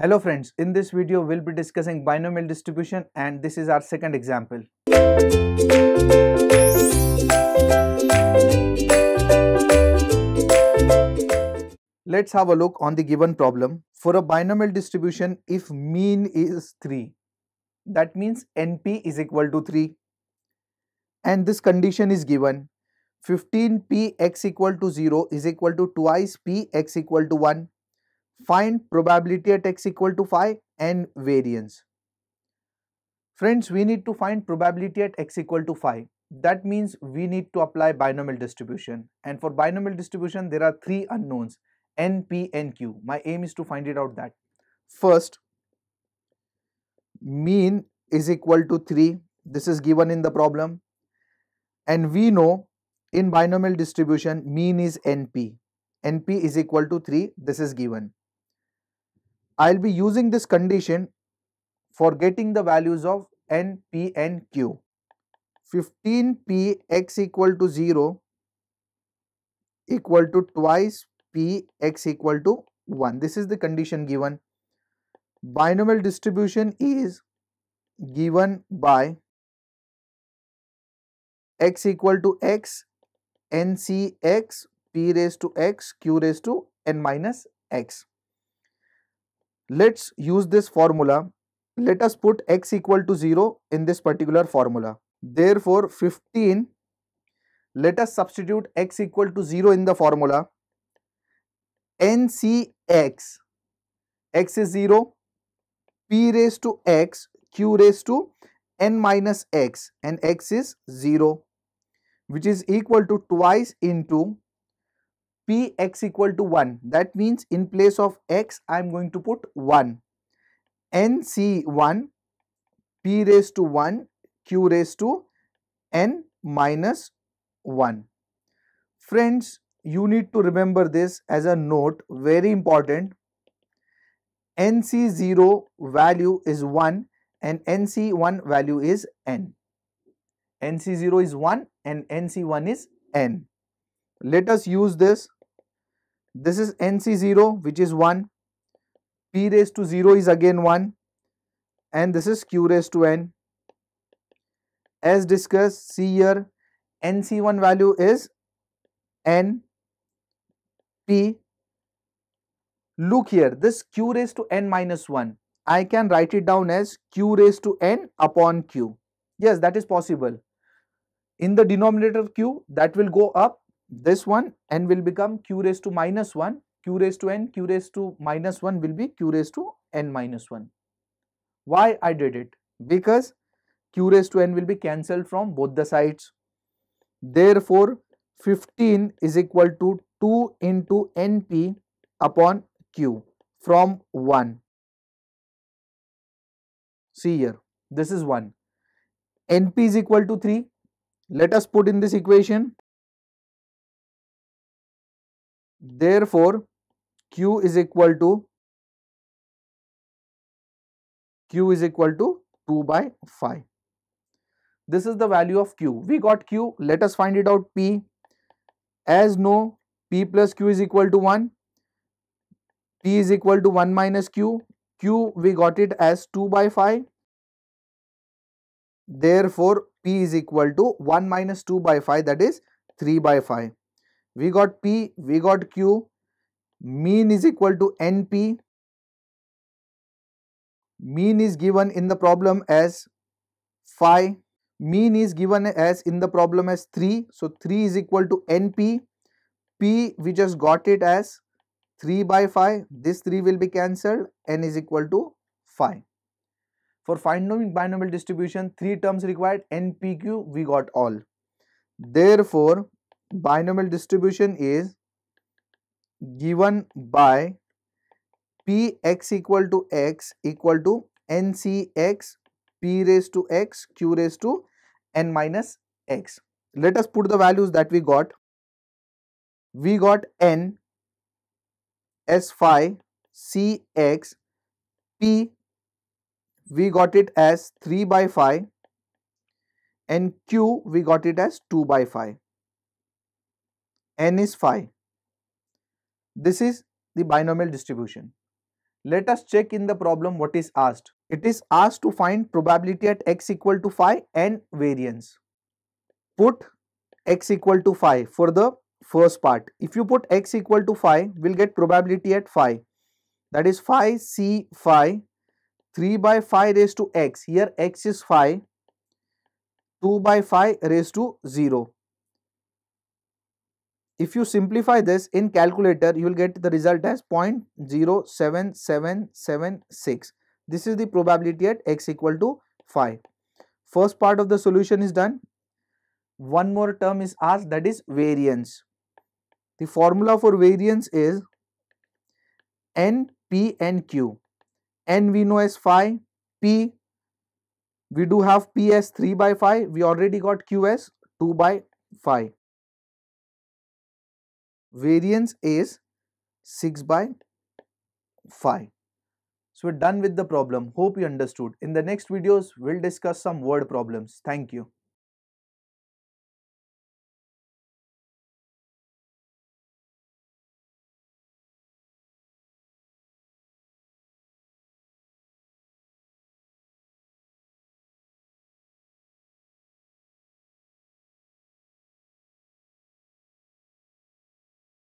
Hello friends, in this video we'll be discussing binomial distribution and this is our second example. Let's have a look on the given problem. For a binomial distribution, if mean is 3, that means NP is equal to 3 and this condition is given 15p x equal to 0 is equal to twice p x equal to 1 Find probability at x equal to 5 and variance. Friends, we need to find probability at x equal to 5. That means we need to apply binomial distribution. And for binomial distribution, there are three unknowns, n, p, and q. My aim is to find it out that. First, mean is equal to 3. This is given in the problem. And we know in binomial distribution, mean is np. np is equal to 3. This is given. I'll be using this condition for getting the values of n, p and q. 15p x equal to 0 equal to twice p x equal to 1. This is the condition given. Binomial distribution is given by x equal to x, nc x, p raised to x, q raised to n minus x. Let's use this formula. Let us put x equal to 0 in this particular formula. Therefore, 15, let us substitute x equal to 0 in the formula. NCX, x is 0, p raised to x, q raised to n minus x and x is 0 which is equal to twice into p x equal to 1 that means in place of x I am going to put 1 nc1 p raised to 1 q raised to n minus 1 friends you need to remember this as a note very important. Nc0 value is 1 and nc1 value is n. Nc0 is 1 and nc1 is n. Let us use this this is NC0 which is 1, P raised to 0 is again 1 and this is Q raised to N. As discussed, see here NC1 value is N, P. Look here, this Q raised to N minus 1, I can write it down as Q raised to N upon Q. Yes, that is possible. In the denominator Q, that will go up this one n will become q raised to minus 1 q raised to n q raised to minus 1 will be q raised to n minus 1 why i did it? Because q raised to n will be cancelled from both the sides. Therefore 15 is equal to 2 into np upon q from 1 see here this is 1 np is equal to 3 let us put in this equation Therefore, Q is equal to Q is equal to 2 by 5. This is the value of Q. We got Q. Let us find it out P. As no P plus Q is equal to 1. P is equal to 1 minus Q. Q we got it as 2 by 5. Therefore, P is equal to 1 minus 2 by 5 that is 3 by 5 we got P, we got Q, mean is equal to NP, mean is given in the problem as phi, mean is given as in the problem as 3, so 3 is equal to NP, P. We just got it as 3 by 5, this 3 will be cancelled, N is equal to phi. For finding binomial distribution, 3 terms required, NPQ we got all. Therefore, binomial distribution is given by p x equal to x equal to ncx p raised to x q raised to n minus x. Let us put the values that we got. We got n s phi c x p we got it as 3 by 5 and q we got it as 2 by 5 n is phi. This is the binomial distribution. Let us check in the problem what is asked. It is asked to find probability at x equal to phi and variance. Put x equal to phi for the first part. If you put x equal to phi, we'll get probability at phi. That is phi c phi 3 by phi raised to x. Here x is phi 2 by phi raised to 0. If you simplify this in calculator, you will get the result as 0.07776. This is the probability at x equal to 5. First part of the solution is done. One more term is asked that is variance. The formula for variance is N, P and Q. N we know as phi, P we do have P as 3 by 5, we already got Q as 2 by phi. Variance is 6 by 5. So we're done with the problem. Hope you understood. In the next videos, we'll discuss some word problems. Thank you.